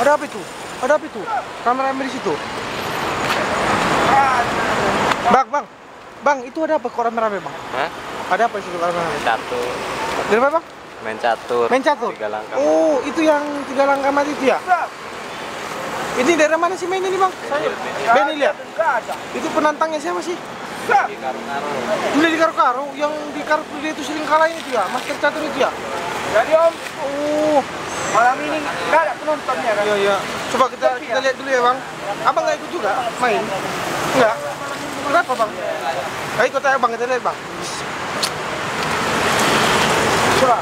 Ada apa itu? Ada apa itu? Rame-rame di situ. Bang, bang. Bang, itu ada apa kok rame-rame, Bang? Hah? Ada apa di situ rame-rame? Catur. Dari apa, Bang? Main catur. Main catur. Tiga langkah. Oh, itu yang tiga langkah mati itu ya? Ini daerah mana sih main ini, Bang? Benny lihat. Itu penantangnya siapa sih? Di Karo-Karo. Beli di Karo-Karo, yang di Karo dia itu sering kalahin itu ya, Master Catur itu ya? Jadi om, Oh, malam ini nggak ada penontonnya kan? iya iya. Coba kita kita lihat dulu ya, Bang. Abang nggak ikut juga main? Enggak. Kenapa, Bang? Ayo ikut aja, Bang. Kita lihat, Bang. Coba.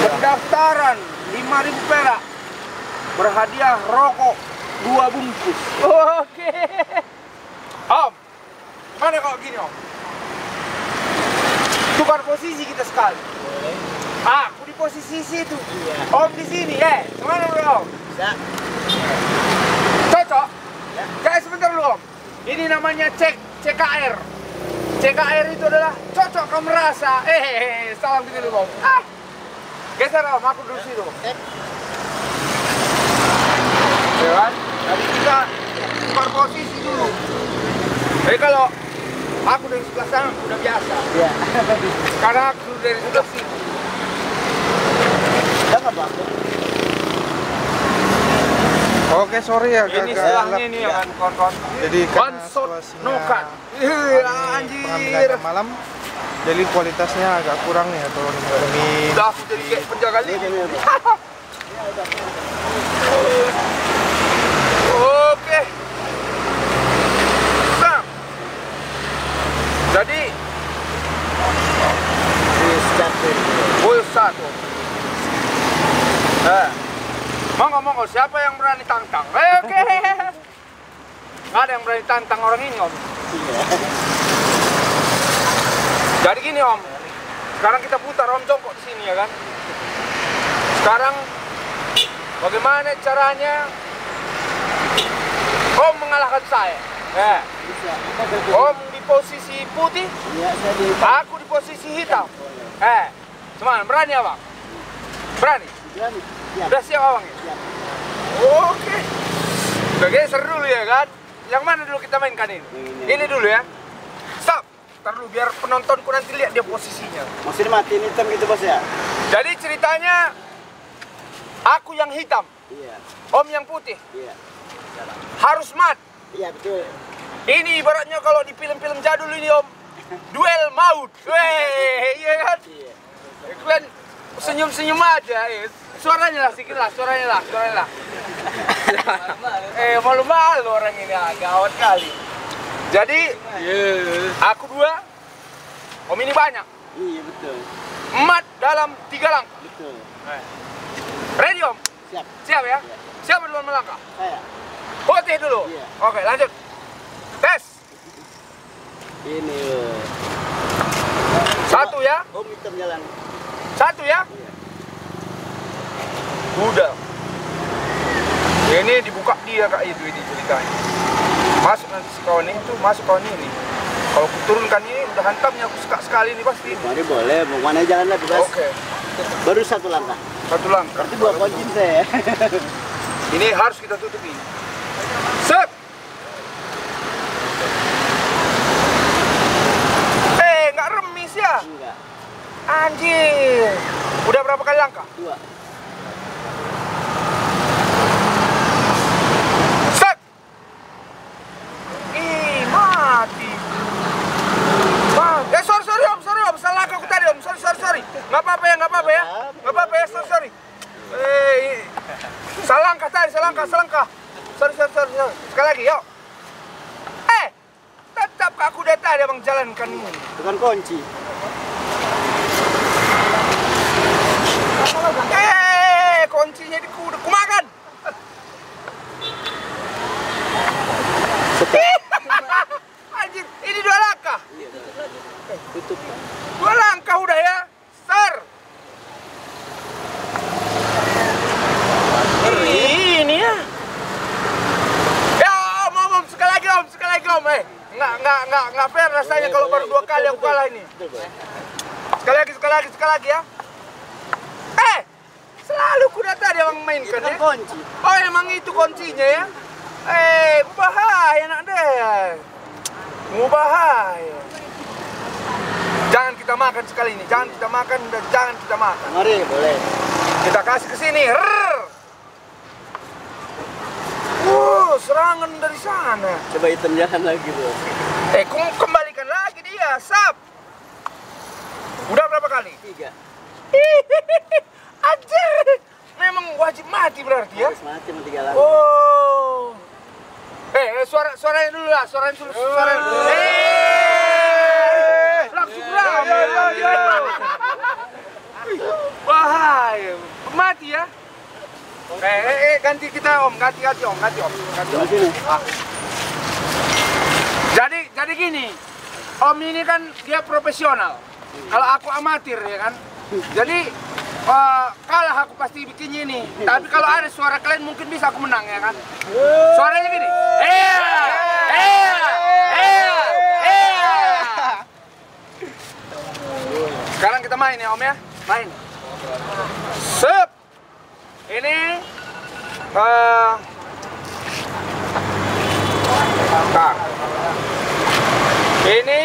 Pendaftaran 5.000 perak berhadiah rokok dua bungkus. Oke. Om, mana kok gini om? Tukar posisi kita sekali. Aku di posisi situ. Om di sini, eh. Ke mana lu om? Cocok? Kayak sebentar lu om. Ini namanya cek CKR. CKR itu adalah cocok kamu merasa. Eh, salam gitu dulu om. Ah. Geser om, aku dulu situ. Ya kan? Jadi kita tukar posisi dulu. Jadi kalau aku dari sebelah sana udah biasa. Iya. Karena aku dari sebelah sini. Oke, sorry ya. Ini gelap. ini ya kan kawan-kawan. Jadi karena situasinya. Iya, hari anjir. pengambilan malam, jadi kualitasnya agak kurang ya turun demi Udah aku jadi kayak penjaga liga. Oke. Nah. Jadi full satu. Eh. Monggo monggo siapa yang berani tantang? Eh, Oke. Nggak ada yang berani tantang orang ini om. Jadi gini om. Sekarang kita putar om jongkok di sini ya kan. Sekarang bagaimana caranya Om mengalahkan saya? Eh. Om di posisi putih, aku di posisi hitam. Eh, cuman berani abang? Berani? Udah siap abang ya? Oke. Udah geser dulu ya kan? Yang mana dulu kita mainkan ini? Ini dulu ya. Stop. Ntar dulu biar penontonku nanti lihat dia posisinya. Maksudnya matiin hitam gitu bos ya? Jadi ceritanya aku yang hitam, Iya, Om yang putih. iya. Harus mat. Iya betul. Ini ibaratnya kalau di film-film jadul ini Om, duel maut. Weh, iya kan? Iya. Kalian senyum-senyum aja, eh. Suaranya lah sedikit lah, suaranya lah, suaranya lah. eh, malu-malu orang ini, ah, gawat kali. Jadi, aku dua, Om ini banyak. Iya betul. Emat dalam tiga langkah. Betul. Ready Om? Siap. Siap ya? Siapa duluan melangkah? Saya. Putih dulu. Iya. Oke, lanjut. Tes. Ini. loh. Satu ya. Om hitam jalan. Satu ya. Iya. Udah. Ini dibuka dia kak itu ini ceritanya. Masuk nanti si kawan itu, masuk kawan ini. Kalau aku turunkan ini udah hantamnya aku suka sekali ini pasti. Mari boleh, mau mana jalan lah bebas. Oke, Baru satu langkah. Satu langkah. Berarti dua kunci saya. Ini harus kita tutupi. Set. Eh, nggak remis ya? Enggak. Anjir. Udah berapa kali langkah? Dua. Set. Ih, mati. Mati. Eh, sorry, sorry, om, sorry, om. Salah aku tadi, om. Sorry, sorry, sorry. Nggak apa-apa ya, nggak apa-apa ya. Nggak apa-apa ya, sorry, sorry. Eh, salah langkah tadi, salah langkah, salah langkah. Sorry, sorry, sorry, sorry. Sekali lagi, yuk. Eh, tetap aku dari tadi abang jalankan ini. Bukan kunci. Eh, kuncinya di kuda. Kumakan. Anjir, ini dua langkah. Tutup. Dua langkah udah ya. Sir. Ini ya. Ya, om, om, om, sekali lagi om, sekali lagi eh. Nggak, nggak, nggak, nggak fair rasanya kalau baru dua kali aku kalah ini. Betul, Bos. Sekali lagi, lagi ya. Eh, selalu kuda tadi yang mainkan kan ya. kunci. Oh emang itu kuncinya ya? Eh, bahaya nak deh. Mau bahaya. Jangan kita makan sekali ini, jangan kita makan dan jangan kita makan. Mari, boleh. Kita kasih ke sini. Rrrr. Serangan dari sana. Coba hitam jalan lagi, bos. Eh, kem- kembalikan lagi dia, sap. Udah berapa kali? Tiga. Anjir, memang wajib mati berarti ya? Harus mati sama tiga. Oh. Eh, eh, suara suaranya dulu lah, suaranya dulu, suaranya dulu. Eh, langsung rame. Bahaya, mati ya. Eh, eh, eh, ganti kita om, ganti ganti om, ganti om, ganti om. Sini. Jadi, jadi gini, om ini kan dia profesional. Kalau aku amatir ya kan. Jadi eh, kalah aku pasti bikin ini. Tapi kalau ada suara kalian mungkin bisa aku menang ya kan. Suaranya gini. Iya, iya, iya. Sekarang kita main ya om ya, main. Sep. Ini eh Nah. Ini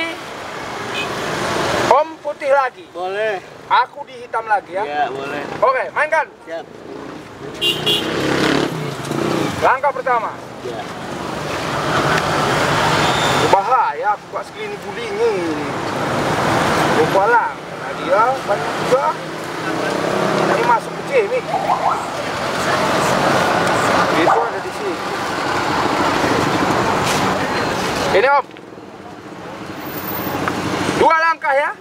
Om putih lagi. Boleh. Aku di hitam lagi ya. Ya, boleh. Oke, mainkan. Siap. Langkah pertama. Ya. Bahaya aku buat bulingnya ini. Lupa lah. Nah, dia banyak juga. Sini. Itu ada di sini. Ini om. Dua langkah ya.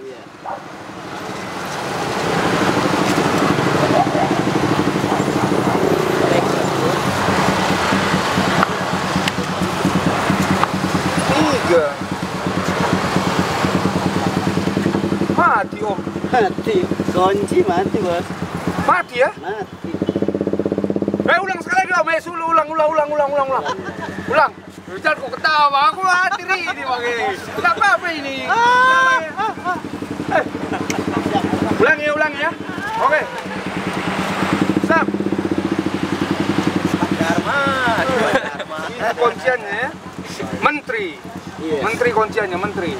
Tiga. Mati om. Mati. Kunci mati, bos. Mati ya. Mati. Eh ulang sekali lagi om. Eh ulang ulang ulang ulang ulang ulang. Ulang. Jangan kok ketawa. Aku hati ini pakai. Tidak apa-apa ini. Eh. Ulang ya ulang ya. Oke. Stop. Ini kunciannya ya. Menteri. Iya. Menteri kunciannya menteri.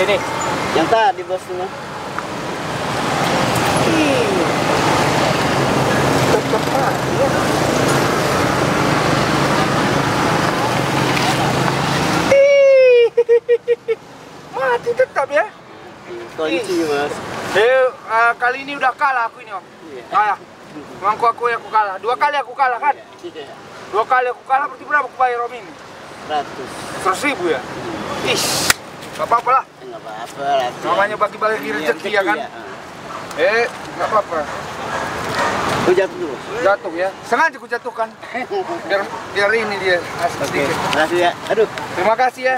Ini. Yang Tetap mati ya. Mati tetap ya. Kunci, bos. Eh, eh, kali ini udah kalah aku ini om. Iya. Kalah. Mangku aku aku kalah. Dua kali aku kalah kan? Iya. Dua kali aku kalah berarti berapa aku bayar om ini? Ratus. Seratus ribu ya? Ih, gak apa-apa lah. Nggak apa-apa lah. Namanya bagi-bagi rezeki ya kan? Iya. Eh, gak apa-apa. Lu jatuh dulu. Jatuh ya. Sengaja ku jatuhkan. Biar biar ini dia asik Oke. ya. Aduh. Terima kasih ya.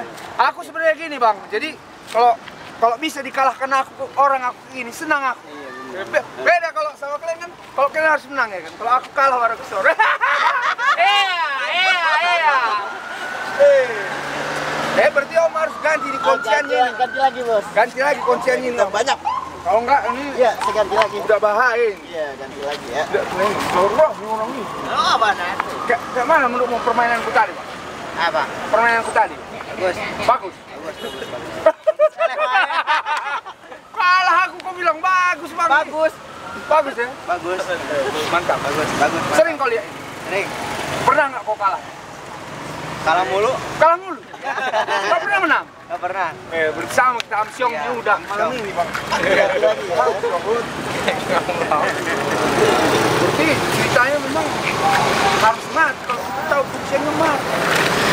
Aku sebenarnya gini bang. Jadi kalau kalau bisa dikalahkan aku orang aku ini senang aku. Iya. Be- beda kalau sama kalian kan kalau kalian harus menang ya kan. Kalau aku kalah baru kesor. Iya, iya, iya. Eh, berarti Om harus ganti di kunciannya Ganti, ini. ganti lagi, bos. Ganti lagi kunciannya ini. Om. Banyak. Kalau enggak ini Iya, saya ganti lagi. udah bahaya ini. Iya, ganti lagi ya. Udah, ini Allah, ini orang ini. Oh, mana tuh? Kayak, mana menurut mau permainanku tadi, Bang? Apa? Permainanku tadi. Bagus. Bagus. Bagus, bagus, bagus. Kalah aku kok bilang bagus, Bang. Bagus. Bagus ya? Bagus. Mantap. Bagus, bagus. Sering kau lihat? Sering. Pernah nggak kau kalah? Kalah mulu? Kalah mulu. Kau pernah menang? Gak pernah. Eh, bersama kita Amsyong Iya, ini udah malam ini, Bang. Ganti lagi ya. Berarti ceritanya memang harus mati. Kalau kita tahu kuncinya mati.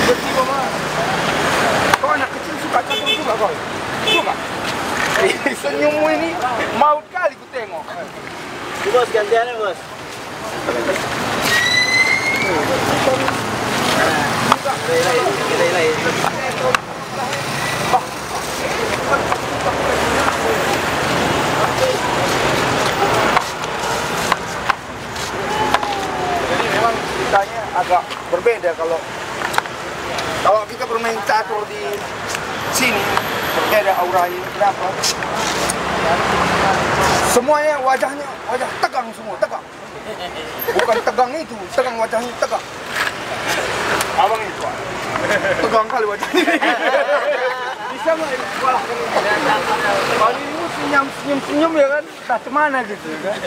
Tiba-tiba. Kau anak kecil suka catur juga kau? Suka? Senyummu ini maut kali ku tengok. Bos, gantiannya bos. Agak berbeda kalau kalau kita bermain catur di sini berbeda auranya. Kenapa? Semuanya wajahnya wajah tegang semua, tegang. Bukan tegang itu, tegang wajahnya tegang. Abang itu, Pak. tegang kali wajahnya. Bisa nggak ini sekolah? Kalau ini senyum senyum senyum ya kan, tak cemana gitu ya kan.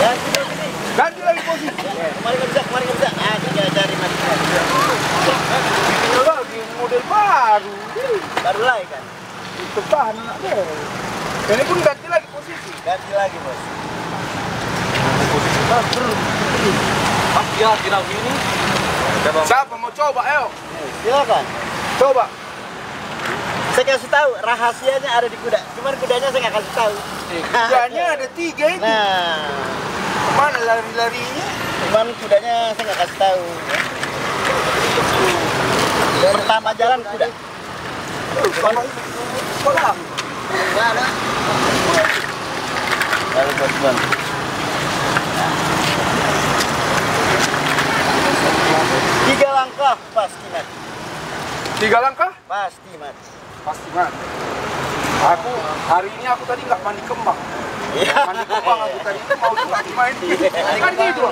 Ya. Ganti lagi posisi. Kemarin nggak bisa, kemarin nggak bisa. Ah, kita cari mas. Lagi model baru. Baru lagi kan. Itu tahan anak deh. Ini pun ganti lagi posisi. Ganti lagi bos. Pas dia kira gini. Siapa mau coba? Ayo, Silakan. coba. Saya kasih tahu rahasianya ada di kuda. Cuman kudanya saya nggak kasih tahu. Kudanya ada tiga itu. Nah, Mana lari-larinya? cuman kudanya saya nggak kasih tahu. Pertama jalan kuda. Kolam. Mana? Lalu bos bang. Tiga langkah pasti mati. Tiga langkah? Pasti mati. Pasti kan. Aku hari ini aku tadi nggak mandi kembang. Iya. Mandi kembang aku tadi itu mau juga main. Kan gitu.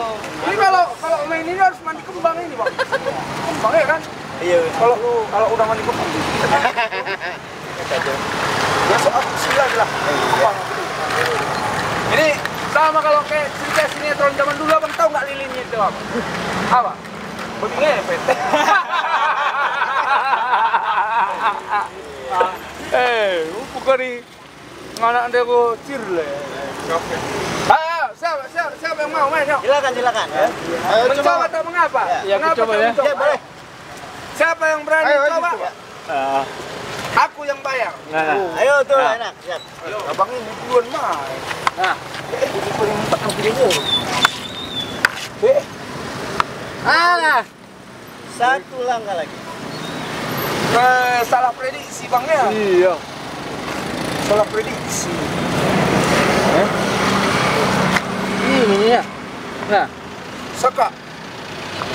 Ini kalau kalau main ini harus mandi kembang ini bang. Kembang ya kan? Iya. Kalau kalau udah mandi kembang. Besok aku sila lah. Kembang. Ini sama kalau kayak cerita sinetron zaman dulu abang tahu nggak lilinnya itu apa? Apa? Babi ngepet. Eh, bukan di nganak dia go cirle. Ayo, siapa, siapa, siapa yang mau main? Yuk. Silakan silakan. Ya. Mencoba atau mengapa? Ya, aku Mengapa coba ya. mencoba? Ya, boleh. Siapa yang berani Ayo, ayo, coba? coba. Aku yang bayar. Nah, Ayo tuh enak. Siap. Abang ini duluan main. Nah. Eh, ini paling empat yang pilih gol. Eh, ah, Satu langkah lagi. Eh, salah prediksi bang ya. iya. Salah prediksi. Ini ya. Nah, Seka.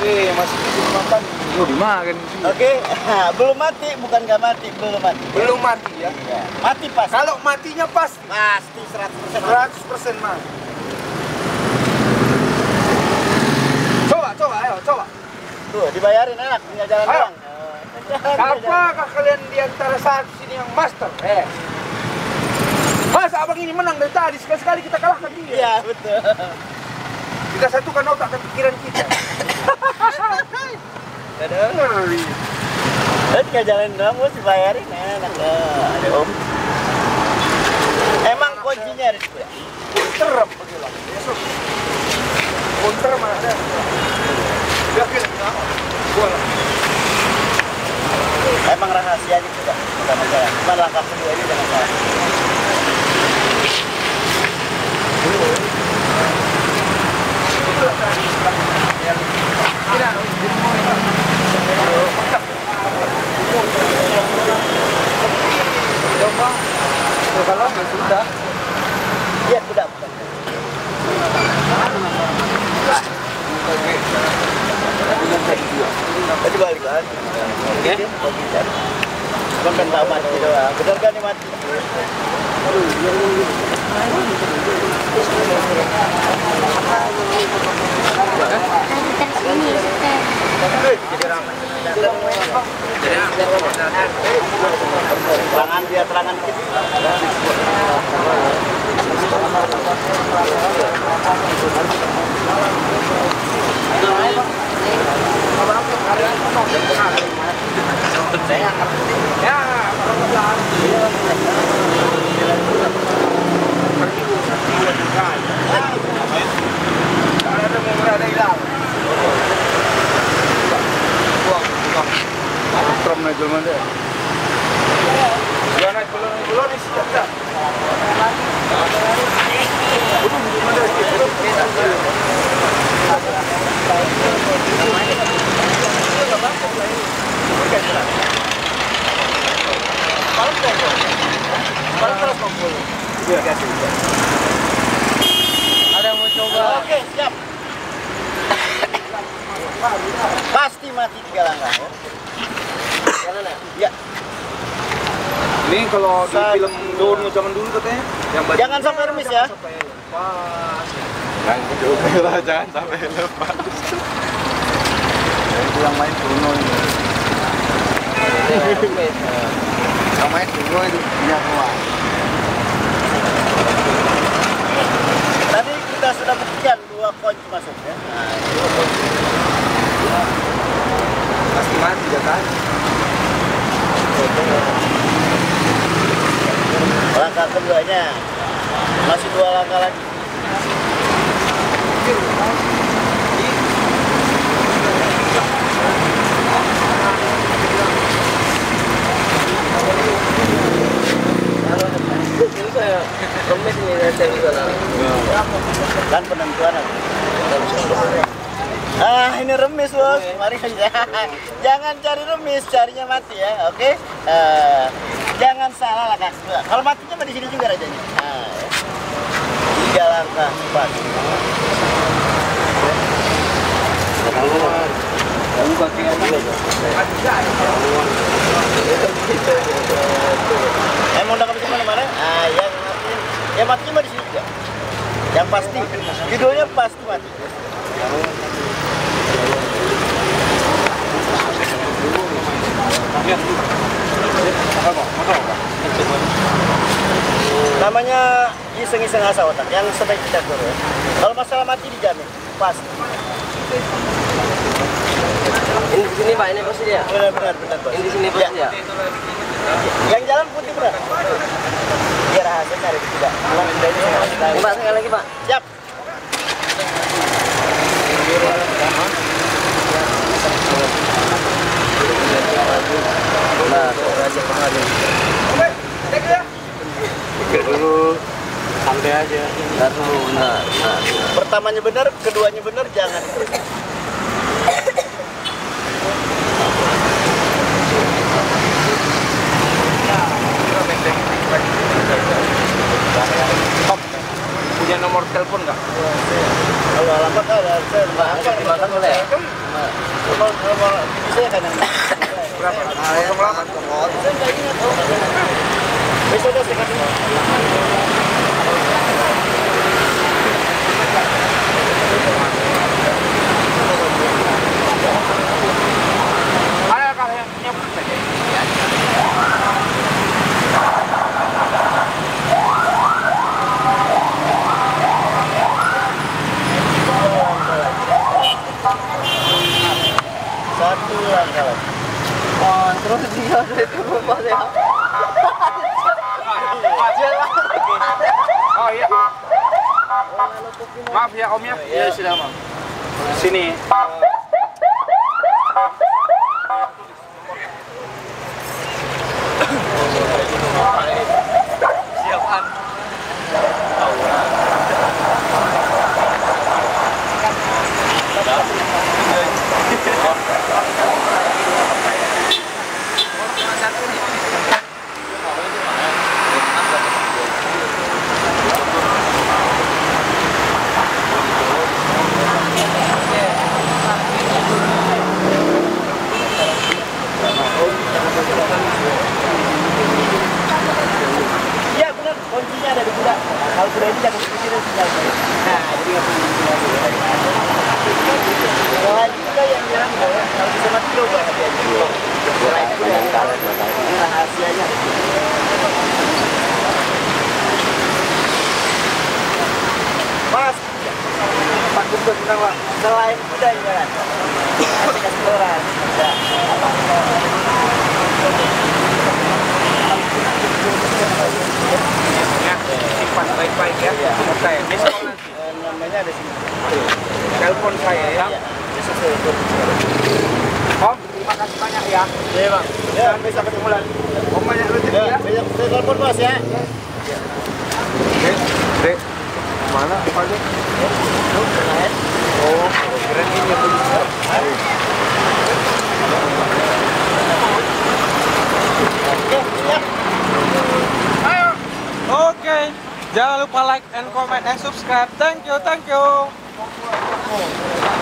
Eh, masih belum makan. mau dimakan. Oke. belum mati, bukan nggak mati, belum mati. Belum mati ya. Ya. Mati pas. Kalau matinya pasti. Pasti 100% mati. 100% mati. Coba, coba, ayo, coba. Tuh, dibayarin enak, punya jalan Ayo. doang. Apakah kalian di antara satu sini yang master? Eh. Masa abang ini menang dari tadi sekali-sekali kita kalahkan dia. Iya, betul. Kita satukan otak dan pikiran kita. Ngeri. Eh, tinggal jalan doang, bos dibayarin enak. Eh, ada om. Emang kuncinya ada kuda. Terap begini. Besok. Konter mana ada? Yakin? Bola. Emang rahasianya kuda, bukan jalan. Cuma langkah kedua ini jangan salah. Kalau nggak sudah. Iya, kuda. kuda. Tadi balik kan? Oke. Cuma kan tak mati doang. Bener kan ini mati? Serangan dia serangan dikit. Ya, kalau nggak salah. Kalau ada mau berada hilang. Buang, buang. Strom na jelma deh. Ya naik belum belum isi tak. Mati tiga langkah ya. Ya, Ini kalau di film Dono zaman dulu katanya yang jangan sampai remis ya. pas. Yang kedua lah, jangan sampai lepas. Itu yang main Bruno ini. Yang main Bruno itu punya semua. Tadi kita sudah buktikan dua kunci masuk ya. Nah, dua kunci. Pasti mati ya kan? Langkah keduanya masih dua langkah lagi. Dan penentuan. Ah, ini remis bos. Mari jangan cari remis, carinya mati ya, oke? Eh, jangan salah langkah kedua. Kalau matinya mah di sini juga rajanya. Nah, ya. Tiga langkah pas. Kamu pakai apa? Emang udah bisa mana-mana? Ah, yang mati, yang matinya mah di sini juga. Yang pasti, judulnya pasti mati. Namanya iseng-iseng asa otak yang sedang kita guru. ya. Kalau masalah mati dijamin, pasti. Ini di sini Pak, ini pasti dia. Benar benar benar bos. Ini di sini pasti ya. Yang jalan putih benar. Biar hasil cari tidak. Pak, sekali lagi Pak. Siap. Nah, rahasia kemarin. dulu santai aja. Ntar dulu, nah, nah. Pertamanya benar, keduanya benar, jangan. Punya nomor telepon nggak? Kalau alamat ada, saya nggak Bisa dimakan boleh ya? Nomor nomor saya kan yang Berapa? 08. saya nggak ingat. Besok deh saya kasih. Ada kah yang pulpen? Satu langkah lagi. Oh, terus dia itu lupa ya. Oh iya. Maaf ya Om ya. Iya sudah mau. Sini. Siapaan? Iya benar, kuncinya ada di kuda. Kalau kuda ini jangan di sini sinyal. Nah, jadi nggak perlu di sini lagi. Kalau lagi kuda yang bilang bahwa kalau bisa mati lo buat hati aja. Selain kuda, ini rahasianya. Mas, Pak Gubernur bilang Pak, selain kuda yang jalan. Kasih kasih orang. Ya. Ya, simpan baik-baik ya. Oke, call nanti. Eh, Namanya ada sini. Telepon saya ya. Ya, itu. Om, terima kasih banyak ya. Iya bang. Ya, bisa ketemu lagi. Om banyak rezeki Ya, ya. besok saya telepon bos ya. Dek, Dek. Mana apa aja? Oh, keren ini ya. Oke, jangan lupa like and comment and subscribe. Thank you, thank you.